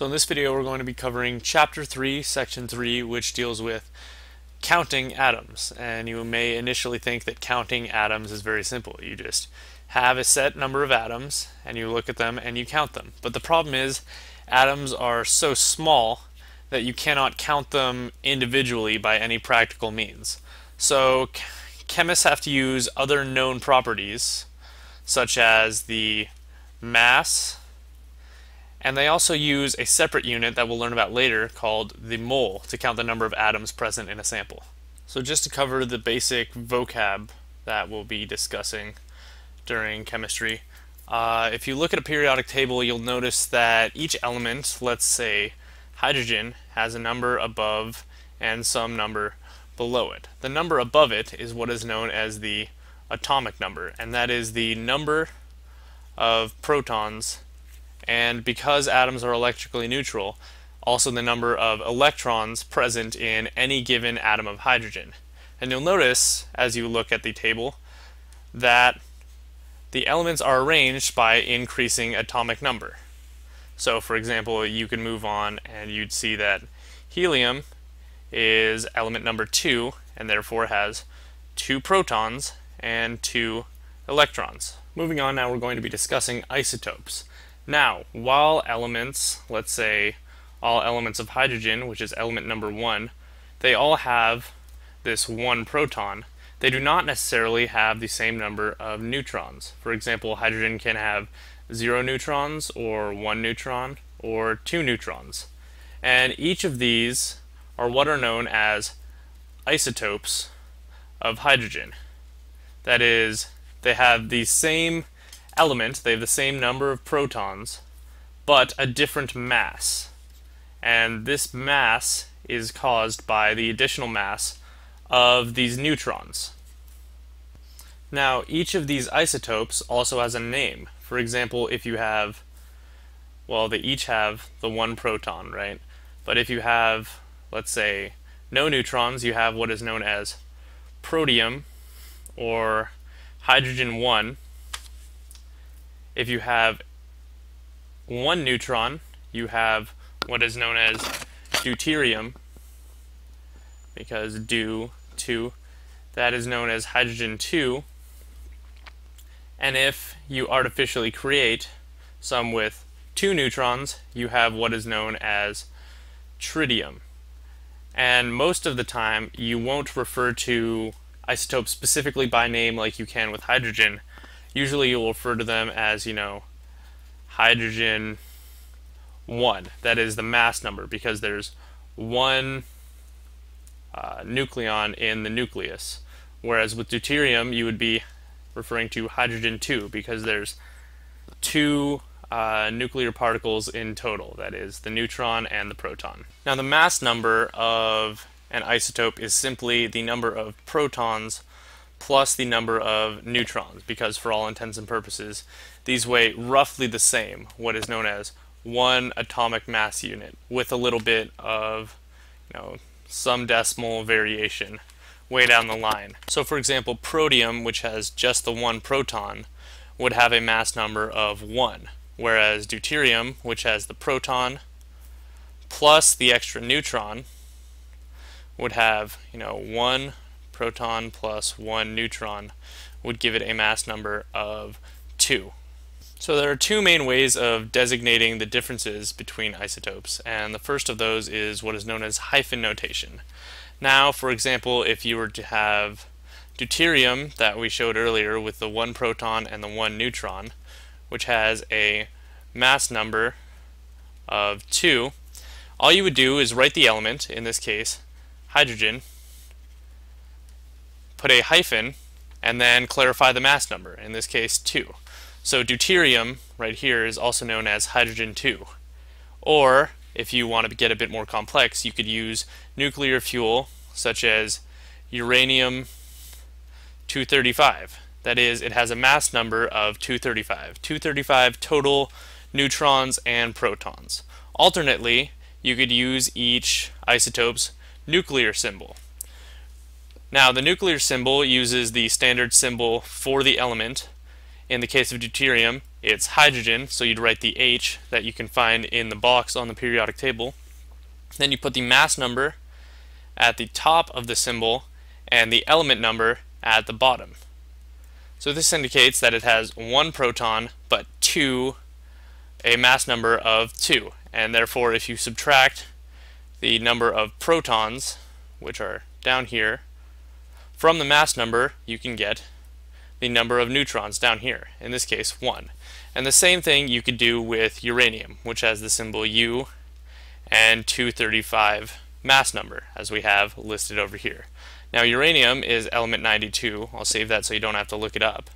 So in this video we're going to be covering chapter 3 section 3 which deals with counting atoms. And you may initially think that counting atoms is very simple. You just have a set number of atoms and you look at them and you count them. But the problem is atoms are so small that you cannot count them individually by any practical means. So chemists have to use other known properties such as the mass and they also use a separate unit that we'll learn about later called the mole to count the number of atoms present in a sample. So just to cover the basic vocab that we'll be discussing during chemistry, uh, if you look at a periodic table you'll notice that each element, let's say hydrogen, has a number above and some number below it. The number above it is what is known as the atomic number and that is the number of protons and because atoms are electrically neutral, also the number of electrons present in any given atom of hydrogen. And you'll notice, as you look at the table, that the elements are arranged by increasing atomic number. So for example, you could move on and you'd see that helium is element number 2 and therefore has two protons and two electrons. Moving on now we're going to be discussing isotopes. Now, while elements, let's say all elements of hydrogen, which is element number one, they all have this one proton, they do not necessarily have the same number of neutrons. For example, hydrogen can have zero neutrons, or one neutron, or two neutrons. And each of these are what are known as isotopes of hydrogen. That is, they have the same element, they have the same number of protons, but a different mass. And this mass is caused by the additional mass of these neutrons. Now, each of these isotopes also has a name. For example, if you have, well, they each have the one proton, right? But if you have, let's say, no neutrons, you have what is known as protium or hydrogen 1 if you have one neutron, you have what is known as deuterium, because dew 2, that is known as hydrogen 2. And if you artificially create some with two neutrons, you have what is known as tritium. And most of the time, you won't refer to isotopes specifically by name like you can with hydrogen, usually you'll refer to them as, you know, hydrogen 1. That is the mass number because there's one uh, nucleon in the nucleus. Whereas with deuterium, you would be referring to hydrogen 2 because there's two uh, nuclear particles in total, that is, the neutron and the proton. Now, the mass number of an isotope is simply the number of protons plus the number of neutrons, because for all intents and purposes, these weigh roughly the same, what is known as one atomic mass unit, with a little bit of, you know, some decimal variation way down the line. So for example, protium, which has just the one proton, would have a mass number of 1, whereas deuterium, which has the proton plus the extra neutron, would have, you know, 1 proton plus one neutron would give it a mass number of 2. So there are two main ways of designating the differences between isotopes, and the first of those is what is known as hyphen notation. Now, for example, if you were to have deuterium that we showed earlier with the one proton and the one neutron, which has a mass number of 2, all you would do is write the element, in this case, hydrogen, put a hyphen, and then clarify the mass number, in this case 2. So deuterium, right here, is also known as hydrogen 2. Or, if you want to get a bit more complex, you could use nuclear fuel, such as uranium 235. That is, it has a mass number of 235. 235 total neutrons and protons. Alternately, you could use each isotope's nuclear symbol. Now, the nuclear symbol uses the standard symbol for the element In the case of deuterium, it's hydrogen, so you'd write the H that you can find in the box on the periodic table. Then you put the mass number at the top of the symbol and the element number at the bottom. So this indicates that it has one proton but two, a mass number of 2. And therefore if you subtract the number of protons, which are down here, from the mass number you can get the number of neutrons down here, in this case 1. And the same thing you could do with uranium, which has the symbol U and 235 mass number, as we have listed over here. Now uranium is element 92, I'll save that so you don't have to look it up.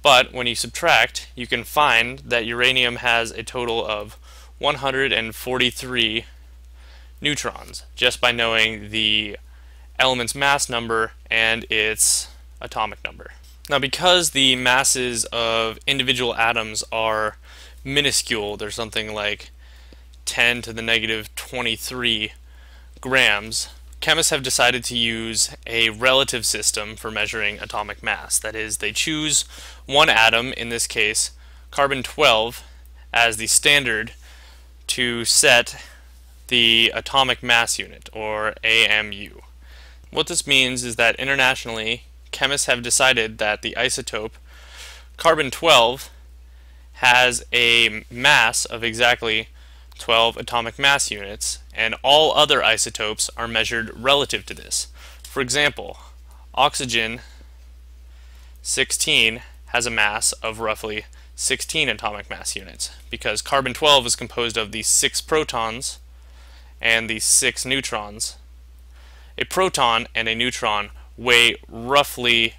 But when you subtract, you can find that uranium has a total of 143 neutrons, just by knowing the element's mass number and its atomic number. Now because the masses of individual atoms are minuscule, they're something like 10 to the negative 23 grams, chemists have decided to use a relative system for measuring atomic mass. That is, they choose one atom, in this case carbon 12, as the standard to set the atomic mass unit, or AMU. What this means is that internationally, chemists have decided that the isotope carbon-12 has a mass of exactly 12 atomic mass units, and all other isotopes are measured relative to this. For example, oxygen 16 has a mass of roughly 16 atomic mass units because carbon-12 is composed of these 6 protons and these 6 neutrons. A proton and a neutron weigh roughly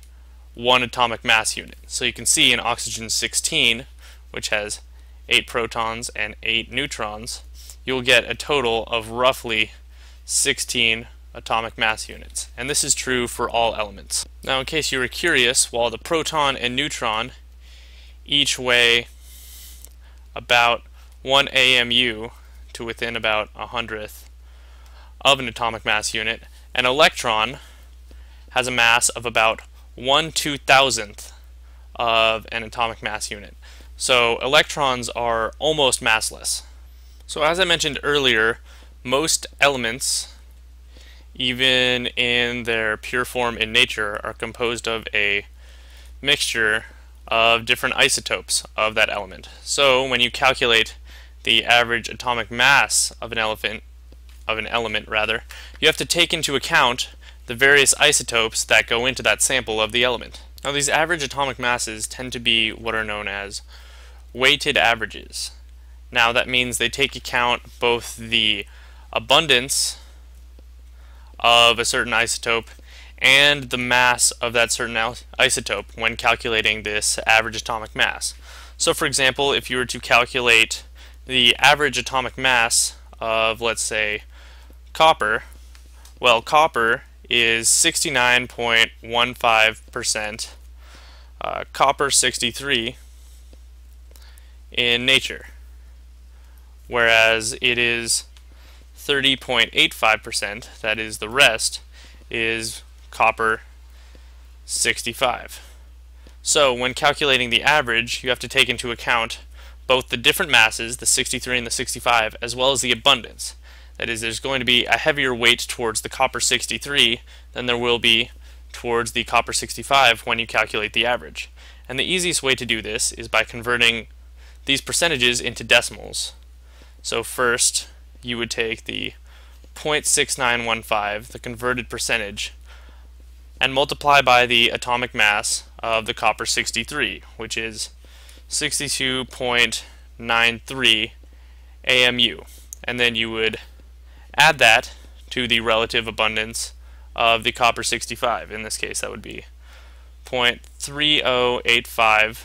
one atomic mass unit. So you can see in oxygen 16, which has 8 protons and 8 neutrons, you'll get a total of roughly 16 atomic mass units. And this is true for all elements. Now in case you were curious, while the proton and neutron each weigh about 1 AMU to within about a hundredth of an atomic mass unit, an electron has a mass of about 1 two-thousandth of an atomic mass unit. So electrons are almost massless. So as I mentioned earlier, most elements, even in their pure form in nature, are composed of a mixture of different isotopes of that element. So when you calculate the average atomic mass of an elephant of an element rather, you have to take into account the various isotopes that go into that sample of the element. Now these average atomic masses tend to be what are known as weighted averages. Now that means they take account both the abundance of a certain isotope and the mass of that certain isotope when calculating this average atomic mass. So for example, if you were to calculate the average atomic mass of, let's say, copper, well, copper is 69.15%, uh, copper 63 in nature, whereas it is 30.85%, that is the rest, is copper 65. So when calculating the average, you have to take into account both the different masses, the 63 and the 65, as well as the abundance. That is, there's going to be a heavier weight towards the copper 63 than there will be towards the copper 65 when you calculate the average. And the easiest way to do this is by converting these percentages into decimals. So first, you would take the 0.6915, the converted percentage, and multiply by the atomic mass of the copper 63, which is 62.93 AMU. And then you would Add that to the relative abundance of the copper 65. In this case, that would be 0.3085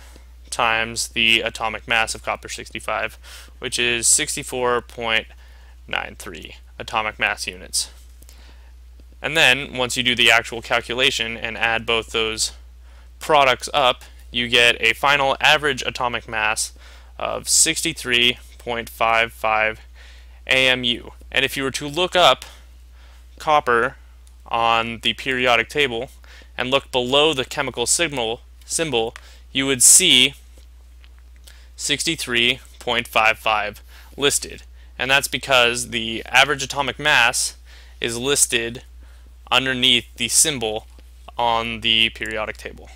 times the atomic mass of copper 65, which is 64.93 atomic mass units. And then, once you do the actual calculation and add both those products up, you get a final average atomic mass of 63.55 AMU. And if you were to look up copper on the periodic table and look below the chemical signal symbol, you would see 63.55 listed. And that's because the average atomic mass is listed underneath the symbol on the periodic table.